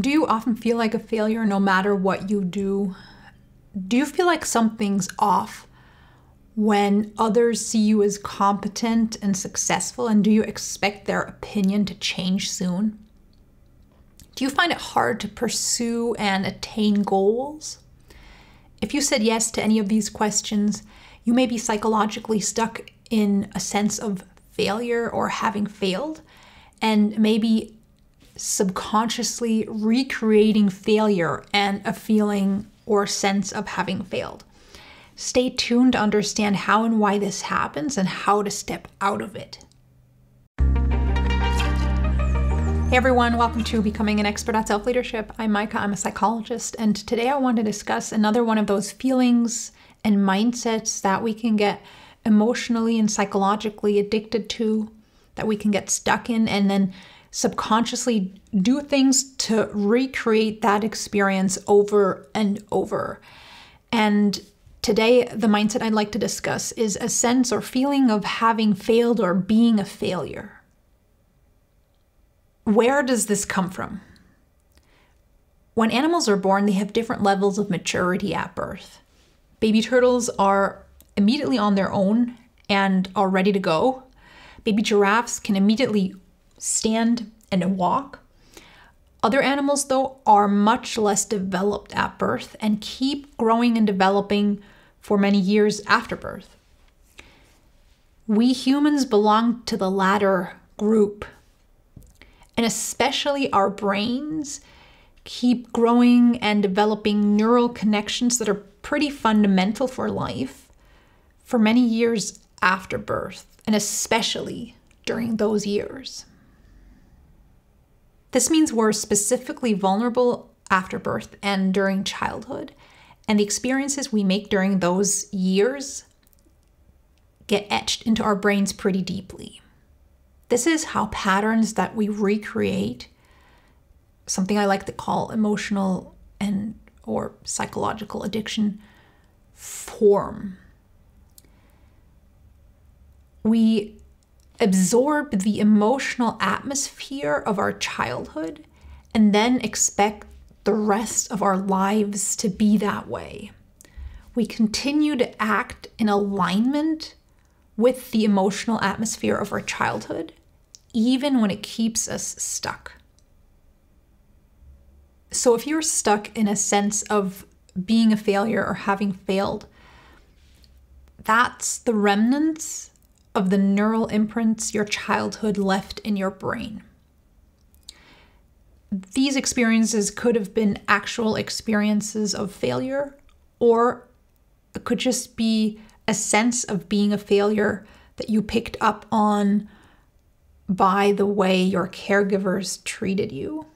Do you often feel like a failure no matter what you do? Do you feel like something's off when others see you as competent and successful? And do you expect their opinion to change soon? Do you find it hard to pursue and attain goals? If you said yes to any of these questions, you may be psychologically stuck in a sense of failure or having failed, and maybe subconsciously recreating failure and a feeling or sense of having failed. Stay tuned to understand how and why this happens and how to step out of it. Hey everyone, welcome to Becoming an Expert at Self Leadership. I'm Maika, I'm a psychologist, and today I want to discuss another one of those feelings and mindsets that we can get emotionally and psychologically addicted to, that we can get stuck in, and then subconsciously do things to recreate that experience over and over. And today, the mindset I'd like to discuss is a sense or feeling of having failed or being a failure. Where does this come from? When animals are born, they have different levels of maturity at birth. Baby turtles are immediately on their own and are ready to go. Baby giraffes can immediately stand and walk. Other animals, though, are much less developed at birth and keep growing and developing for many years after birth. We humans belong to the latter group and especially our brains keep growing and developing neural connections that are pretty fundamental for life for many years after birth, and especially during those years. This means we're specifically vulnerable after birth and during childhood, and the experiences we make during those years get etched into our brains pretty deeply. This is how patterns that we recreate, something I like to call emotional and or psychological addiction, form. We absorb the emotional atmosphere of our childhood and then expect the rest of our lives to be that way. We continue to act in alignment with the emotional atmosphere of our childhood even when it keeps us stuck. So, if you're stuck in a sense of being a failure or having failed, that's the remnants of the neural imprints your childhood left in your brain. These experiences could have been actual experiences of failure, or it could just be a sense of being a failure that you picked up on by the way your caregivers treated you.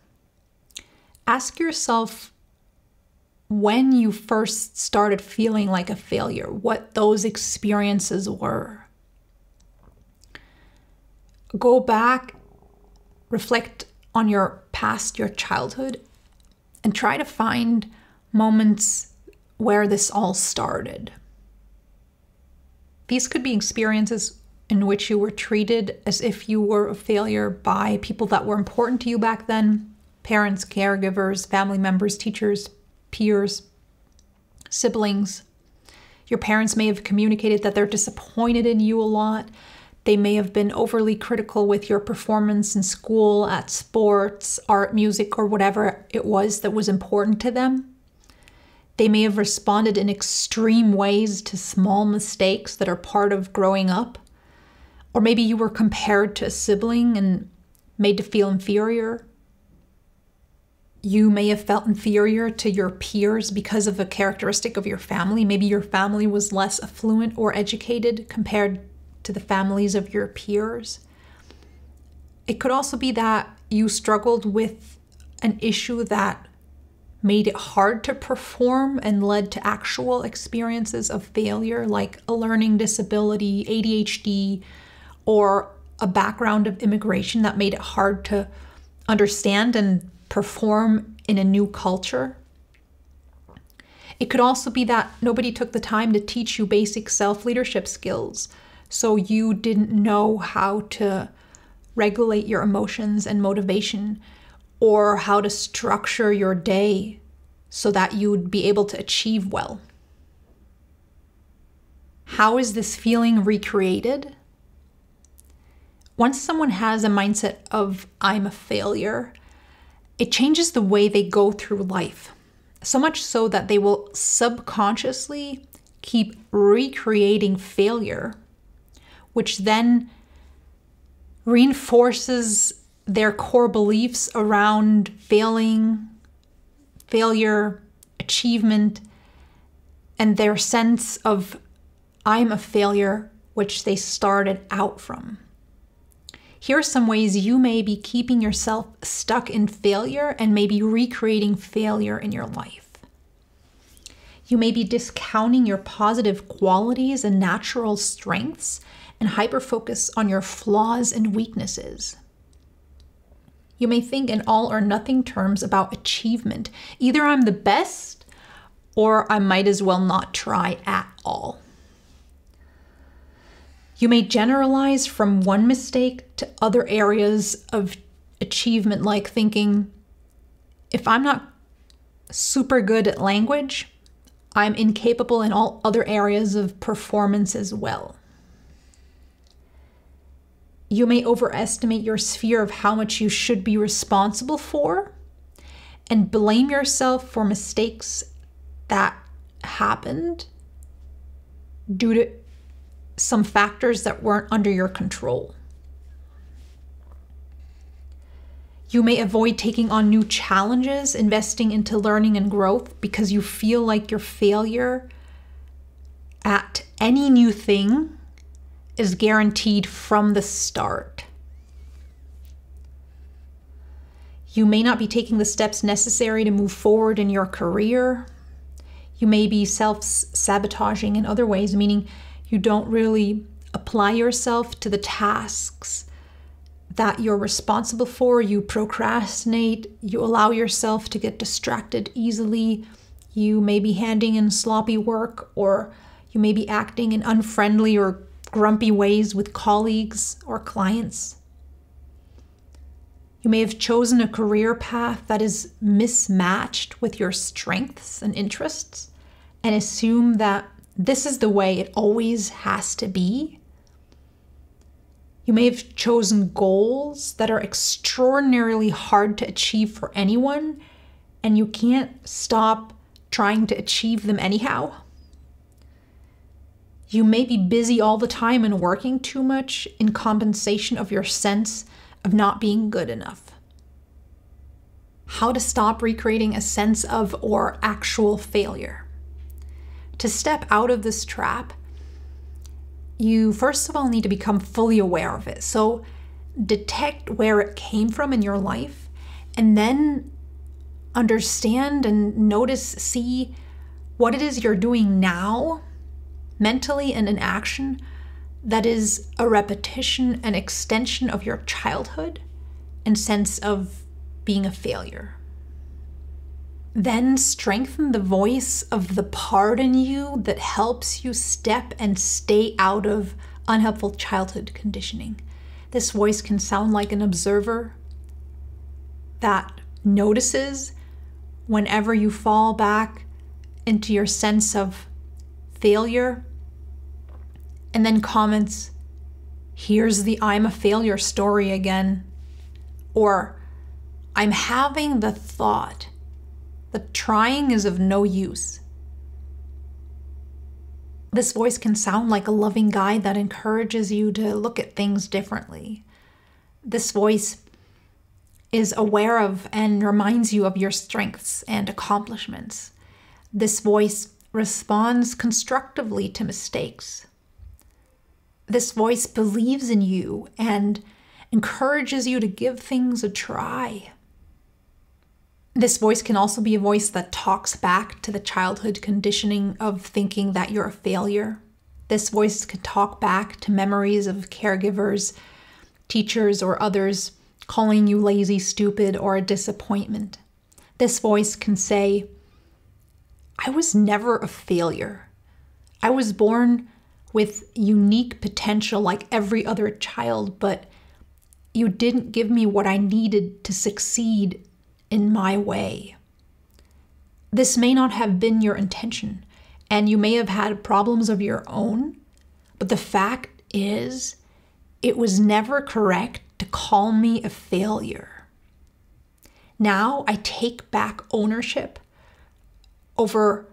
Ask yourself when you first started feeling like a failure, what those experiences were. Go back, reflect on your past, your childhood, and try to find moments where this all started. These could be experiences in which you were treated as if you were a failure by people that were important to you back then parents, caregivers, family members, teachers, peers, siblings. Your parents may have communicated that they're disappointed in you a lot. They may have been overly critical with your performance in school, at sports, art, music, or whatever it was that was important to them. They may have responded in extreme ways to small mistakes that are part of growing up. Or maybe you were compared to a sibling and made to feel inferior. You may have felt inferior to your peers because of a characteristic of your family. Maybe your family was less affluent or educated compared to the families of your peers. It could also be that you struggled with an issue that made it hard to perform and led to actual experiences of failure, like a learning disability, ADHD, or a background of immigration that made it hard to understand and perform in a new culture. It could also be that nobody took the time to teach you basic self leadership skills, so you didn't know how to regulate your emotions and motivation, or how to structure your day so that you would be able to achieve well. How is this feeling recreated? Once someone has a mindset of, I'm a failure, it changes the way they go through life. So much so that they will subconsciously keep recreating failure, which then reinforces their core beliefs around failing, failure, achievement, and their sense of I'm a failure, which they started out from. Here are some ways you may be keeping yourself stuck in failure and maybe recreating failure in your life. You may be discounting your positive qualities and natural strengths and hyper focus on your flaws and weaknesses. You may think in all or nothing terms about achievement. Either I'm the best or I might as well not try at all. You may generalize from one mistake to other areas of achievement, like thinking, if I'm not super good at language, I'm incapable in all other areas of performance as well. You may overestimate your sphere of how much you should be responsible for and blame yourself for mistakes that happened due to some factors that weren't under your control. You may avoid taking on new challenges, investing into learning and growth because you feel like your failure at any new thing is guaranteed from the start. You may not be taking the steps necessary to move forward in your career. You may be self sabotaging in other ways, meaning you don't really apply yourself to the tasks that you're responsible for. You procrastinate, you allow yourself to get distracted easily. You may be handing in sloppy work, or you may be acting in unfriendly or grumpy ways with colleagues or clients. You may have chosen a career path that is mismatched with your strengths and interests and assume that this is the way it always has to be. You may have chosen goals that are extraordinarily hard to achieve for anyone, and you can't stop trying to achieve them anyhow. You may be busy all the time and working too much in compensation of your sense of not being good enough. How to stop recreating a sense of or actual failure to step out of this trap, you first of all need to become fully aware of it. So, detect where it came from in your life and then understand and notice, see what it is you're doing now, mentally and in action, that is a repetition, and extension of your childhood and sense of being a failure. Then strengthen the voice of the part in you that helps you step and stay out of unhelpful childhood conditioning. This voice can sound like an observer that notices whenever you fall back into your sense of failure and then comments, Here's the I'm a failure story again. Or, I'm having the thought that trying is of no use. This voice can sound like a loving guide that encourages you to look at things differently. This voice is aware of and reminds you of your strengths and accomplishments. This voice responds constructively to mistakes. This voice believes in you and encourages you to give things a try. This voice can also be a voice that talks back to the childhood conditioning of thinking that you're a failure. This voice can talk back to memories of caregivers, teachers, or others calling you lazy, stupid, or a disappointment. This voice can say, I was never a failure. I was born with unique potential like every other child, but you didn't give me what I needed to succeed in my way. This may not have been your intention, and you may have had problems of your own, but the fact is, it was never correct to call me a failure. Now I take back ownership over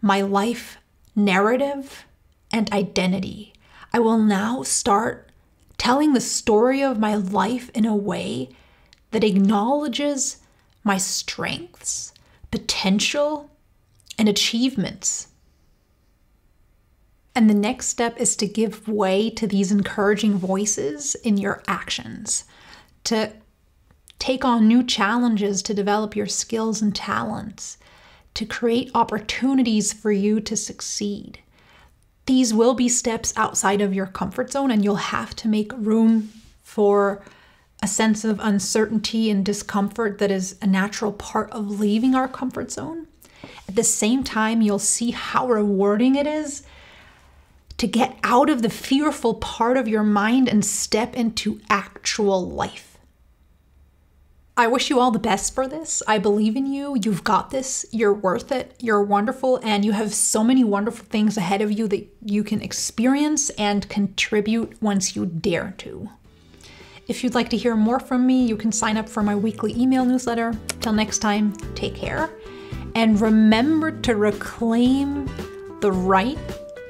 my life narrative and identity. I will now start telling the story of my life in a way that acknowledges my strengths, potential, and achievements. And the next step is to give way to these encouraging voices in your actions, to take on new challenges to develop your skills and talents, to create opportunities for you to succeed. These will be steps outside of your comfort zone, and you'll have to make room for a sense of uncertainty and discomfort that is a natural part of leaving our comfort zone. At the same time, you'll see how rewarding it is to get out of the fearful part of your mind and step into actual life. I wish you all the best for this. I believe in you. You've got this. You're worth it. You're wonderful. And you have so many wonderful things ahead of you that you can experience and contribute once you dare to. If you'd like to hear more from me, you can sign up for my weekly email newsletter. Till next time, take care. And remember to reclaim the right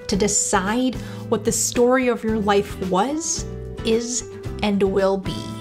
to decide what the story of your life was, is, and will be.